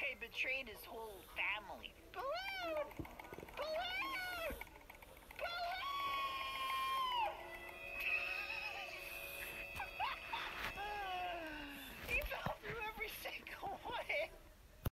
I betrayed his whole family.